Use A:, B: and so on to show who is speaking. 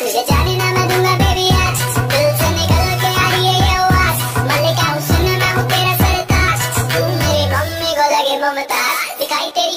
A: तुझे जाने ना मैं दूँगा बेबी आज। दिल से निकल के आ रही है ये आवाज़ मलिका हूँ सुन मैं हूँ तेरा सरताज। तू मेरी मम्मी को लगे ममता दिखाई तेरी